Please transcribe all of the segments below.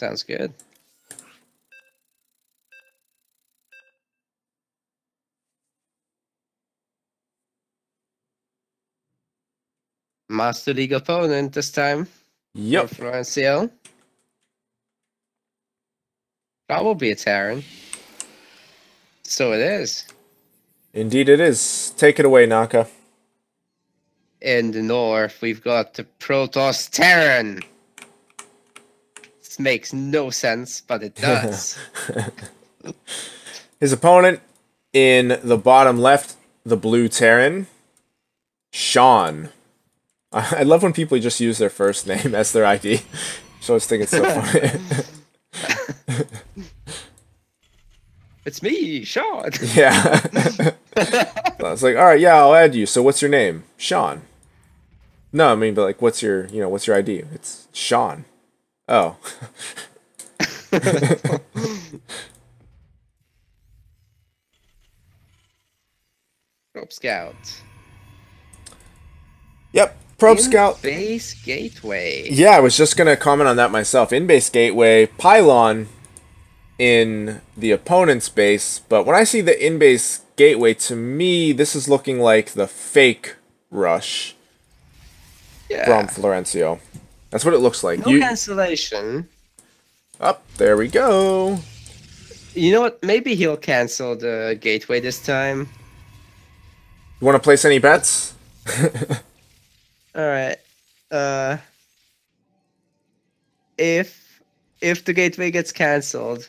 Sounds good. Master League opponent this time. Yep. For Florencio. That will be a Terran. So it is. Indeed it is. Take it away, Naka. In the north, we've got the Protoss Terran. Makes no sense, but it does. His opponent in the bottom left, the blue Terran, Sean. I love when people just use their first name as their ID. So I always think it's so funny. it's me, Sean. yeah. I was like, all right, yeah, I'll add you. So what's your name? Sean. No, I mean, but like, what's your, you know, what's your ID? It's Sean. Oh. Probe Scout. Yep. Probe In Scout. Base Gateway. Yeah, I was just gonna comment on that myself. In base gateway, pylon in the opponent's base, but when I see the in base gateway, to me, this is looking like the fake rush Yeah. from Florencio. That's what it looks like. no you cancellation. up there we go. You know what? Maybe he'll cancel the gateway this time. You want to place any bets? All right. Uh, if if the gateway gets cancelled,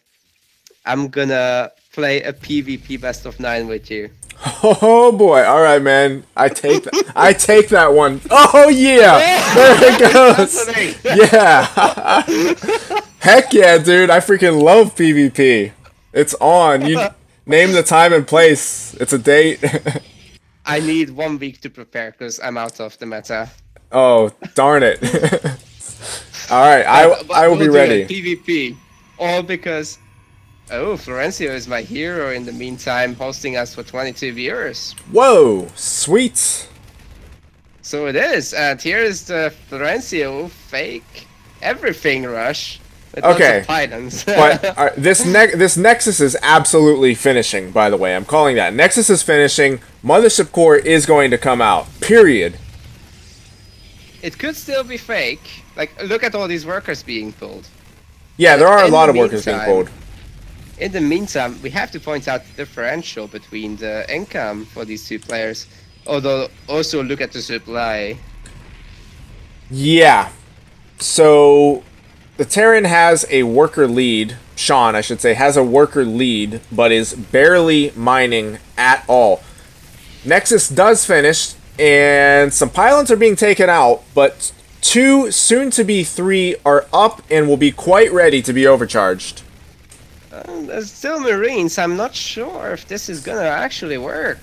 I'm gonna play a PvP best of nine with you. Oh boy! All right, man. I take that. I take that one. Oh yeah! There it goes. Yeah. Heck yeah, dude. I freaking love PvP. It's on. You name the time and place. It's a date. I need one week to prepare because I'm out of the meta. oh, darn it. All right, I I will be ready. PvP, all because oh, Florencio is my hero. In the meantime, hosting us for 22 viewers. Whoa, sweet. So it is, and here is the Florencio fake everything rush. Okay. But this ne- this Nexus is absolutely finishing. By the way, I'm calling that Nexus is finishing. Mothership Core is going to come out. Period. it could still be fake. Like, look at all these workers being pulled. Yeah, there are a lot of workers being pulled. In the meantime, we have to point out the differential between the income for these two players. Although, also look at the supply. Yeah. So the Terran has a worker lead. Sean, I should say, has a worker lead, but is barely mining at all. Nexus does finish, and some pylons are being taken out, but two, soon to be three, are up and will be quite ready to be overcharged. Um, there's still Marines. I'm not sure if this is gonna actually work.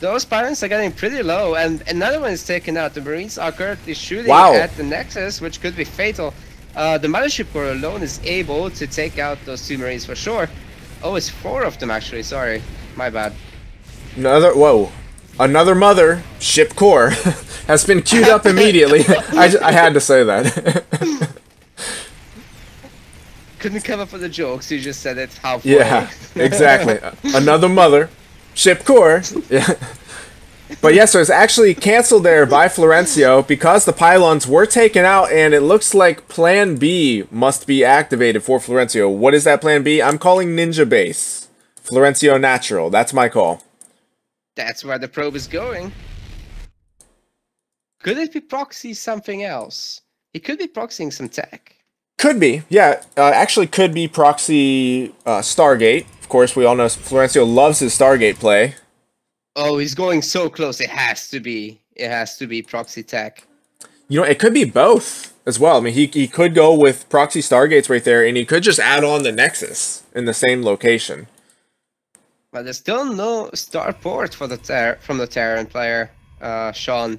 Those pirates are getting pretty low, and another one is taken out. The Marines are currently shooting Wow. at the Nexus, which could be fatal. Uh, the Mothership Core alone is able to take out those two Marines for sure. Oh, it's four of them actually. Sorry, my bad. Another, whoa. Another mother, ship core, has been queued up immediately. I, I had to say that. Couldn't come up with a joke, so you just said it halfway. Yeah, exactly. Another mother, ship core. Yeah. But yes, so it's actually canceled there by Florencio because the pylons were taken out, and it looks like Plan B must be activated for Florencio. What is that Plan B? I'm calling Ninja Base. Florencio Natural. That's my call. That's where the probe is going. Could it be proxy something else? It could be proxying some tech. Could be, yeah. Uh, actually, could be proxy uh, Stargate. Of course, we all know Florencio loves his Stargate play. Oh, he's going so close. It has to be. It has to be proxy tech. You know, it could be both as well. I mean, he, he could go with proxy Stargates right there, and he could just add on the Nexus in the same location. But there's still no starport for the ter- from the Terran player, uh, Sean.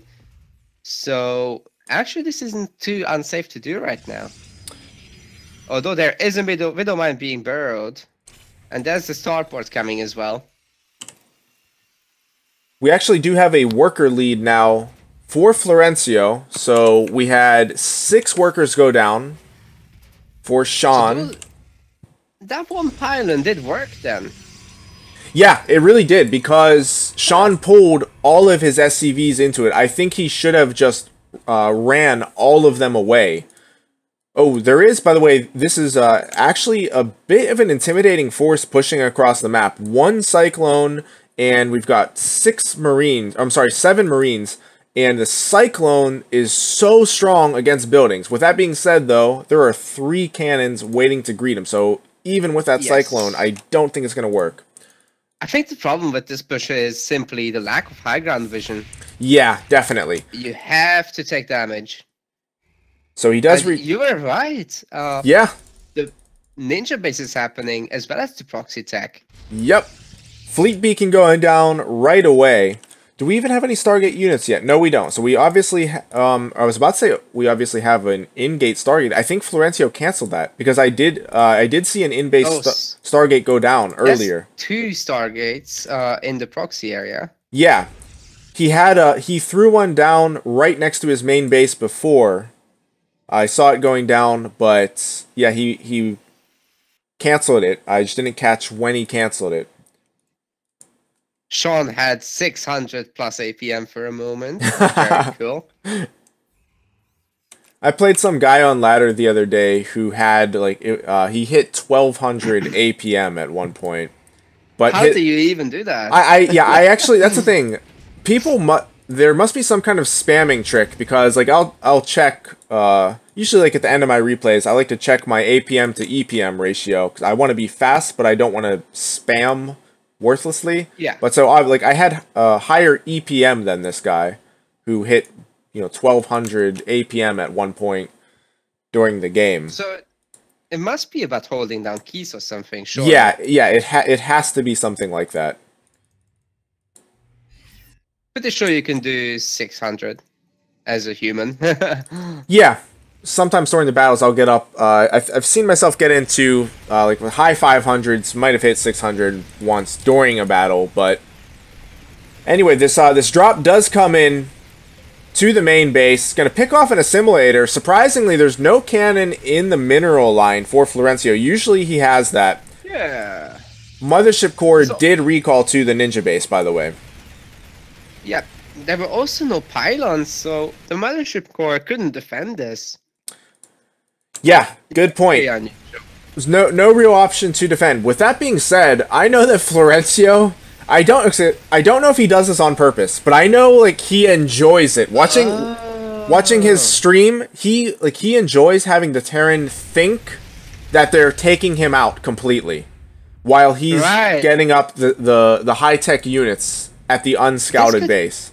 So actually, this isn't too unsafe to do right now. Although there is a Widow, Widow Mine being burrowed, and there's the starport coming as well. We actually do have a worker lead now for Florencio. So we had six workers go down. for Sean. So that one pylon did work then. Yeah, it really did because Sean pulled all of his SCVs into it. I think he should have just uh, ran all of them away. Oh, there is, by the way, this is uh, actually a bit of an intimidating force pushing across the map. One Cyclone, and we've got six Marines. I'm sorry, seven Marines. And the Cyclone is so strong against buildings. With that being said, though, there are three cannons waiting to greet him. So even with that yes. Cyclone, I don't think it's going to work. I think the problem with this push is simply the lack of high ground vision. Yeah, definitely. You have to take damage. So he does. Re- you were right. Uh, yeah. The ninja base is happening as well as the proxy tech. Yep. Fleet beacon going down right away. Do we even have any Stargate units yet? No, we don't. So we obviously, um, I was about to say we obviously have an in-gate Stargate. I think Florencio canceled that because I did, uh, I did see an in-base oh, st- Stargate go down earlier. two Stargates uh, in the proxy area. Yeah, he had a he threw one down right next to his main base before. I saw it going down, but yeah, he he canceled it. I just didn't catch when he canceled it. Sean had 600 plus APM for a moment. Very cool. I played some guy on ladder the other day who had like uh, he hit 1200 APM at one point. But how hit, do you even do that? I, I yeah I actually that's the thing. People mu- there must be some kind of spamming trick because like I'll I'll check uh usually like at the end of my replays I like to check my APM to EPM ratio because I want to be fast but I don't want to spam worthlessly. Yeah. But so I like I had a higher EPM than this guy, who hit you know 1200 APM at one point during the game. So it must be about holding down keys or something. Sure. Yeah, yeah. It ha- it has to be something like that. Pretty sure you can do 600 as a human. yeah, sometimes during the battles I'll get up. Uh, I've, I've seen myself get into uh, like high 500s, might have hit 600 once during a battle, but anyway, this uh, this drop does come in to the main base. It's gonna pick off an assimilator. Surprisingly, there's no cannon in the mineral line for Florencio. Usually he has that. Yeah. Mothership core so, did recall to the ninja base, by the way. Yeah, there were also no pylons, so the mothership core couldn't defend this. Yeah, good point. There's no no real option to defend. With that being said, I know that Florencio. I don't. I don't know if he does this on purpose, but I know like he enjoys it. Watching, oh. watching his stream, he like he enjoys having the Terran think that they're taking him out completely, while he's right. getting up the the, the high tech units at the unscouted this could, base.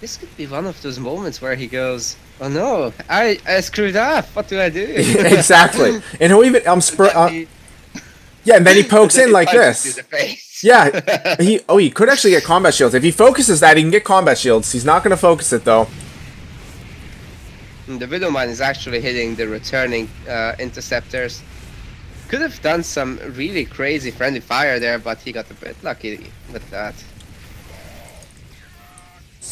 This could be one of those moments where he goes, Oh no, I, I screwed up. What do I do? exactly. And he'll even I'm um, uh, Yeah, and then he pokes in like this. yeah. He oh he could actually get combat shields. If he focuses that, he can get combat shields. He's not gonna focus it though. The Widowmine is actually hitting the returning uh, interceptors. Could have done some really crazy friendly fire there, but he got a bit lucky with that.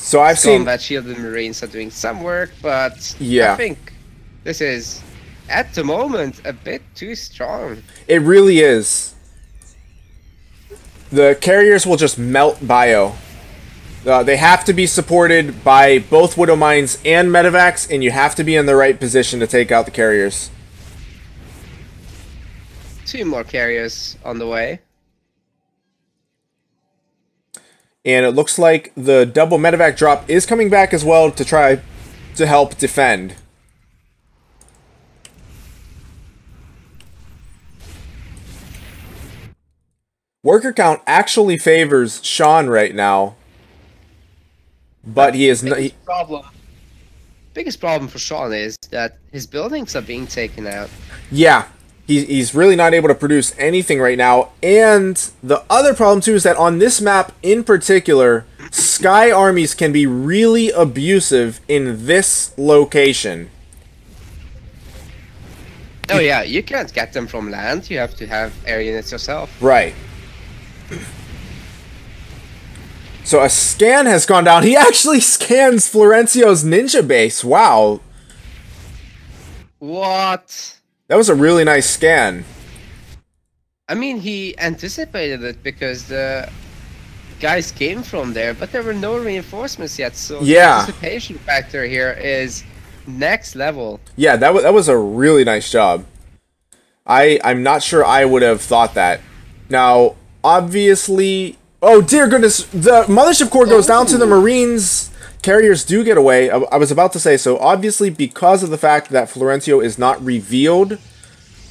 So I've seen that shielded marines are doing some work, but yeah, I think this is at the moment a bit too strong. It really is. The carriers will just melt bio. Uh, they have to be supported by both Widow Mines and Medivacs, and you have to be in the right position to take out the carriers. Two more carriers on the way. And it looks like the double medivac drop is coming back as well to try to help defend. Worker count actually favors Sean right now, but he is not. He, problem. Biggest problem for Sean is that his buildings are being taken out. Yeah, he, he's really not able to produce anything right now. And the other problem, too, is that on this map in particular, sky armies can be really abusive in this location. Oh, yeah, you can't get them from land. You have to have air units yourself. Right. So a scan has gone down. He actually scans Florencio's ninja base. Wow. What? That was a really nice scan. I mean, he anticipated it because the guys came from there, but there were no reinforcements yet. So Yeah. the anticipation factor here is next level. Yeah, that was that was a really nice job. I I'm not sure I would have thought that. Now, obviously, oh dear goodness, the mothership core goes down to the oh. Marines. Carriers do get away. I, I was about to say so. Obviously, because of the fact that Florencio is not revealed,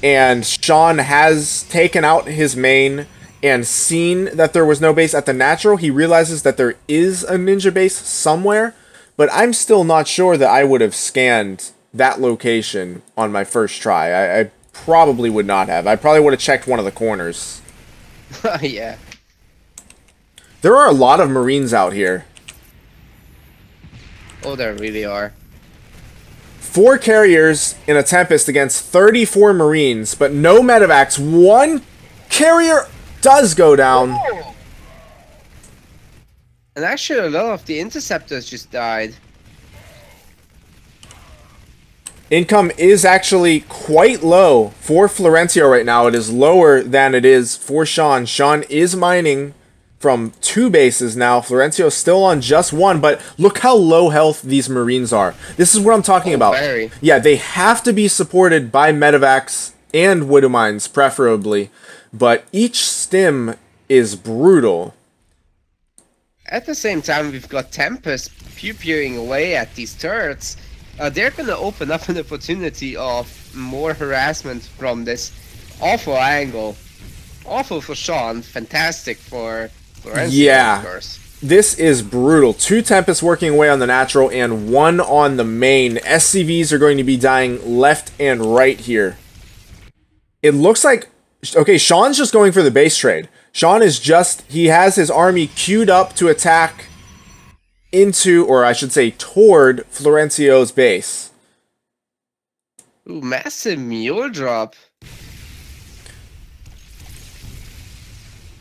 and Sean has taken out his main and seen that there was no base at the natural, he realizes that there is a ninja base somewhere. But I'm still not sure that I would have scanned that location on my first try. I, I probably would not have. I probably would have checked one of the corners. yeah. There are a lot of Marines out here. Oh, there really are. Four carriers in a Tempest against 34 Marines, but no medivacs. One carrier does go down. And actually, a lot of the interceptors just died. Income is actually quite low for Florencio right now. It is lower than it is for Sean. Sean is mining from two bases now. Florencio still on just one, but look how low health these Marines are. This is what I'm talking Oh, about. very. Yeah, they have to be supported by medivacs and widow mines, preferably. But each stim is brutal. At the same time, we've got Tempest pew-pewing away at these turrets. Uh, they're gonna open up an opportunity of more harassment from this awful angle. Awful for Sean, fantastic for Yeah. of course. This is brutal. Two Tempests working away on the natural and one on the main. SCVs are going to be dying left and right here. It looks like okay, Sean's just going for the base trade. Sean is just he has his army queued up to attack into or I should say toward Florencio's base. Ooh, massive mule drop.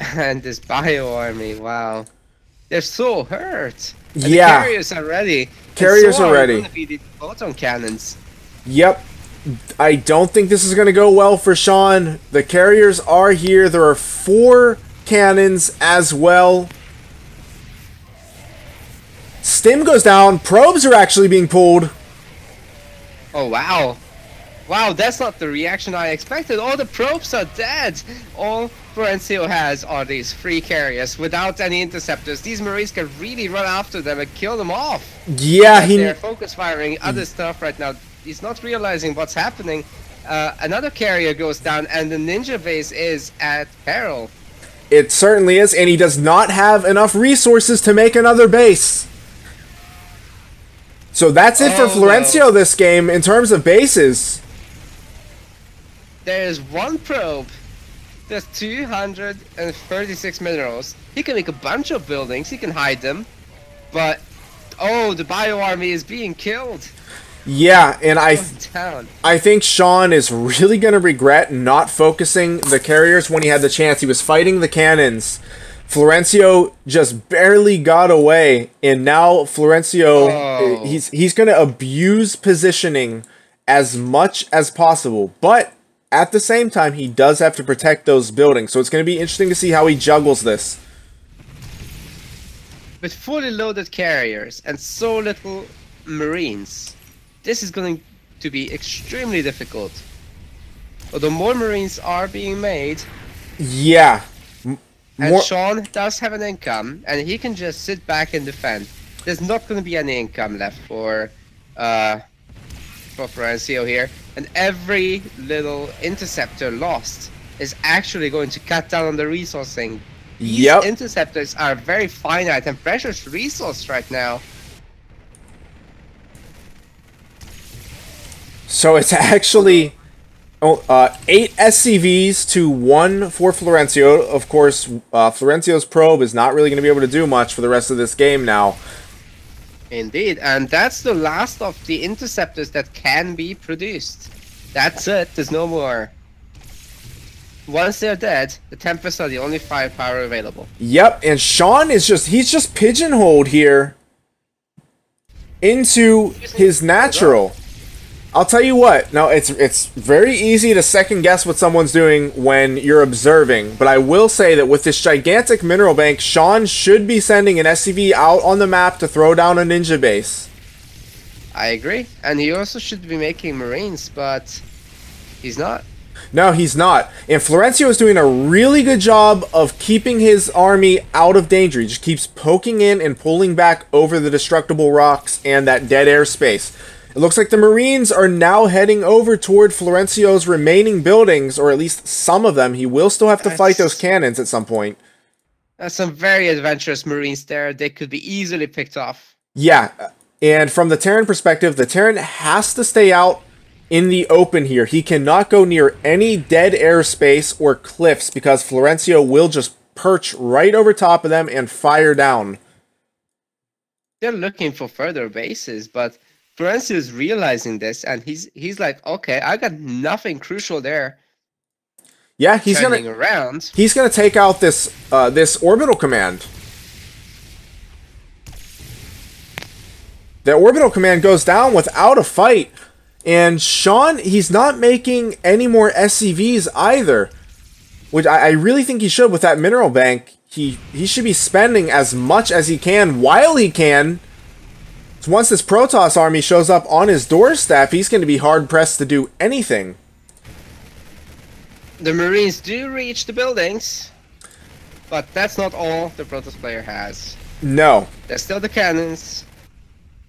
And this bio army, wow. They're so hurt. And Yeah. carriers are ready. Carriers so are ready. gonna be the photon cannons. Yep. I don't think this is going to go well for Sean. The carriers are here. There are four cannons as well. Stim goes down. Probes are actually being pulled. Oh wow. Wow, that's not the reaction I expected. All the probes are dead. All Florencio has are these free carriers without any interceptors. These Marines can really run after them and kill them off. Yeah, he. They're focus firing other stuff right now. He's not realizing what's happening. Uh, another carrier goes down, and the ninja base is at peril. It certainly is, and he does not have enough resources to make another base. So that's it for Oh, Florencio this game in terms of bases. There is one probe. There's 236 minerals. He can make a bunch of buildings. He can hide them. But oh, the bio army is being killed Yeah, and I. I think Sean is really going to regret not focusing the carriers when he had the chance. He was fighting the cannons. Florencio just barely got away, and now Florencio Oh. he's he's going to abuse positioning as much as possible. But at the same time, he does have to protect those buildings. So it's going to be interesting to see how he juggles this. With fully loaded carriers and so little marines, this is going to be extremely difficult. Although more marines are being made, Yeah. M- and More, Sean does have an income, and he can just sit back and defend. There's not going to be any income left for uh, for Florencio here, and every little interceptor lost is actually going to cut down on the resourcing. These Yep. interceptors are very finite and precious resource right now. So it's actually oh, uh, eight SCVs to one for Florencio. Of course, uh, Florencio's probe is not really going to be able to do much for the rest of this game now. Indeed, and that's the last of the interceptors that can be produced. That's it, there's no more. Once they're dead, the Tempests are the only firepower available. Yep, and Sean is just he's just pigeonholed here into his natural. I'll tell you what. No, it's it's very easy to second guess what someone's doing when you're observing. But I will say that with this gigantic mineral bank, Sean should be sending an SCV out on the map to throw down a ninja base. I agree, and he also should be making marines, but he's not. No, he's not. And Florencio is doing a really good job of keeping his army out of danger. He just keeps poking in and pulling back over the destructible rocks and that dead air space. It looks like the Marines are now heading over toward Florencio's remaining buildings, or at least some of them. He will still have to fight those cannons at some point. That's some very adventurous Marines there. They could be easily picked off. Yeah, and from the Terran perspective, the Terran has to stay out in the open here. He cannot go near any dead airspace or cliffs because Florencio will just perch right over top of them and fire down. They're looking for further bases, but Florencio is realizing this, and he's he's like, okay, I got nothing crucial there. Yeah, he's gonna around. He's gonna take out this uh, this orbital command. The orbital command goes down without a fight, and Sean he's not making any more SCVs either, which I, I really think he should with that mineral bank. He he should be spending as much as he can while he can so once this Protoss army shows up on his doorstep, he's going to be hard-pressed to do anything. The Marines do reach the buildings, but that's not all the Protoss player has. No. There's still the cannons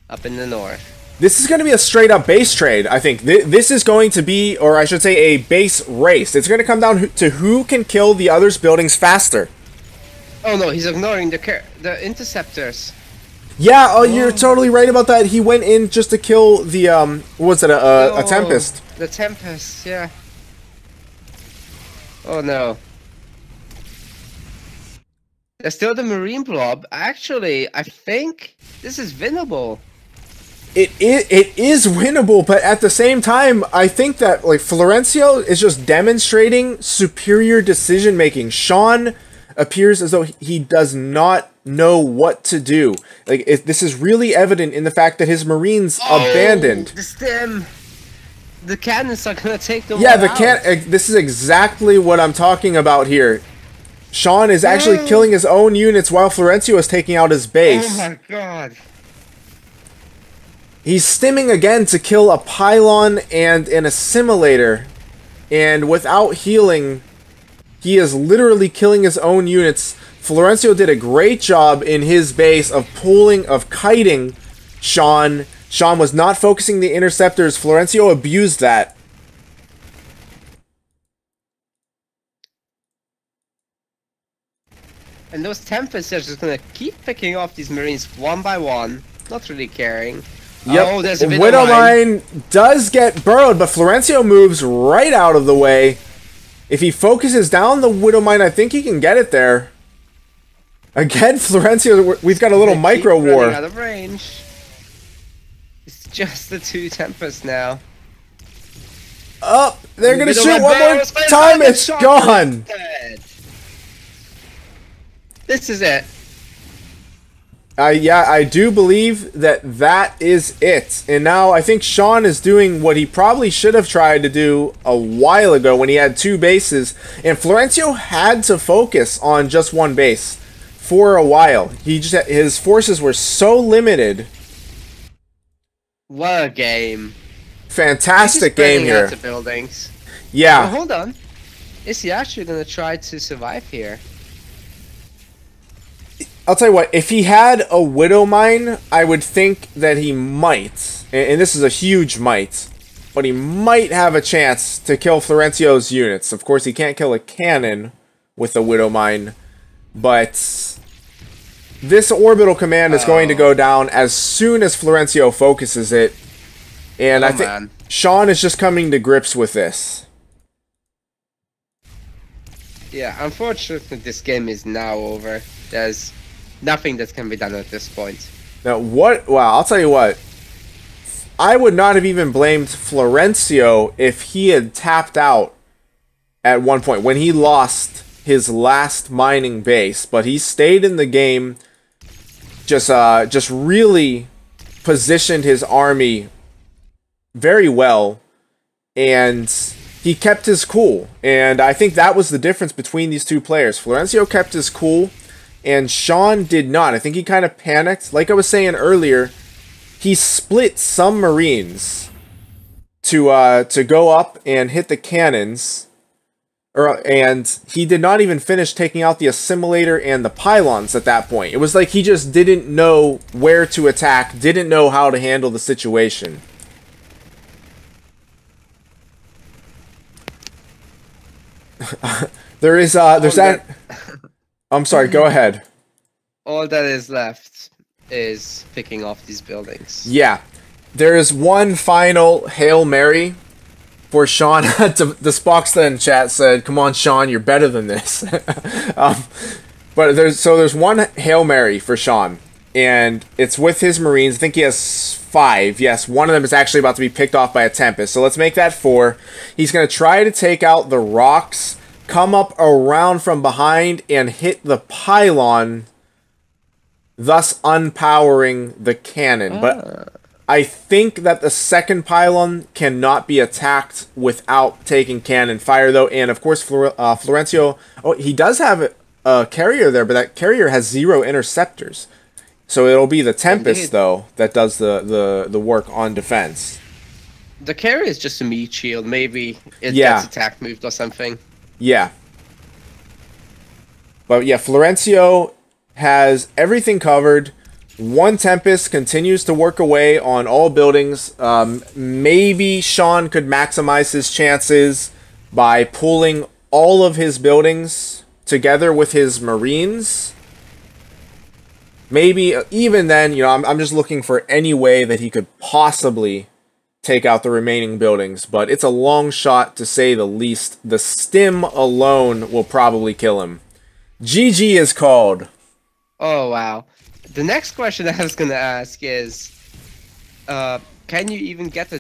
up in the north. This is going to be a straight-up base trade, I think. This is going to be, or I should say, a base race. It's going to come down to who can kill the other's buildings faster. Oh no, he's ignoring the the interceptors. Yeah, oh, you're totally right about that. He went in just to kill the um, what was it, a, a, a oh, Tempest? The Tempest, yeah. Oh no. There's still the Marine Blob. Actually, I think this is winnable. It is, it is winnable, but at the same time, I think that like Florencio is just demonstrating superior decision making. Sean appears as though he does not know what to do. Like it, this is really evident in the fact that his marines oh, abandoned. The stem. The cannons are gonna take them. Yeah, the can. Eh, this is exactly what I'm talking about here. Sean is actually oh. killing his own units while Florencio is taking out his base. Oh my god. He's stimming again to kill a pylon and an assimilator. And without healing, he is literally killing his own units. Florencio did a great job in his base of pulling, of kiting Sean. Sean was not focusing the interceptors. Florencio abused that. And those Tempests are just gonna keep picking off these Marines one by one, not really caring. Yep. Oh, there's a Widow Mine does get burrowed, but Florencio moves right out of the way. If he focuses down the Widow Mine, I think he can get it there. Again, Florencio, we've got a little micro war. out of range. It's just the two Tempests now. Up! Oh, they're gonna shoot one more time, it's gone! Dead. This is it. Uh, yeah, I do believe that that is it. And now I think Sean is doing what he probably should have tried to do a while ago when he had two bases. And Florencio had to focus on just one base for a while. He just his forces were so limited. What a game! Fantastic game here. buildings. Yeah. hold on. Is he actually gonna try to survive here? I'll tell you what, if he had a Widow Mine, I would think that he might, and, this is a huge might, but he might have a chance to kill Florencio's units. Of course, he can't kill a cannon with a Widow Mine, but this orbital command is oh. going to go oh. down as soon as Florencio focuses it, and oh, I think Sean is just coming to grips with this. Yeah, unfortunately, this game is now over. There's nothing that can be done at this point. Now, what? Well, I'll tell you what. I would not have even blamed Florencio if he had tapped out at one point when he lost his last mining base, but he stayed in the game. Just, uh, just really positioned his army very well, and he kept his cool. And I think that was the difference between these two players. Florencio kept his cool, and Sean did not. I think he kind of panicked. Like I was saying earlier, he split some Marines to uh, to go up and hit the cannons or and he did not even finish taking out the assimilator and the pylons at that point. It was like he just didn't know where to attack, didn't know how to handle the situation. there is uh there's that, that I'm sorry, go ahead. All that is left is picking off these buildings. Yeah. There is one final Hail Mary for Sean. the Spock's then chat said, "Come on, Sean, you're better than this." um, but there's so there's one hail mary for Sean, and it's with his Marines. I think he has five. Yes, one of them is actually about to be picked off by a Tempest. So let's make that four. He's gonna try to take out the rocks, come up around from behind, and hit the pylon, thus unpowering the cannon. Ah. But I think that the second pylon cannot be attacked without taking cannon fire, though. And of course, Flor- uh, Florencio, oh, he does have a carrier there, but that carrier has zero interceptors. So it'll be the Tempest, Indeed. though, that does the, the, the work on defense. The carrier is just a meat shield. Maybe it yeah. gets attack moved or something. Yeah. But yeah, Florencio has everything covered. One Tempest continues to work away on all buildings. Um, maybe Sean could maximize his chances by pulling all of his buildings together with his Marines. Maybe uh, even then, you know, I'm, I'm just looking for any way that he could possibly take out the remaining buildings, but it's a long shot to say the least. The stim alone will probably kill him. GG is called. Oh, wow the next question I was going to ask is, uh, can you even get the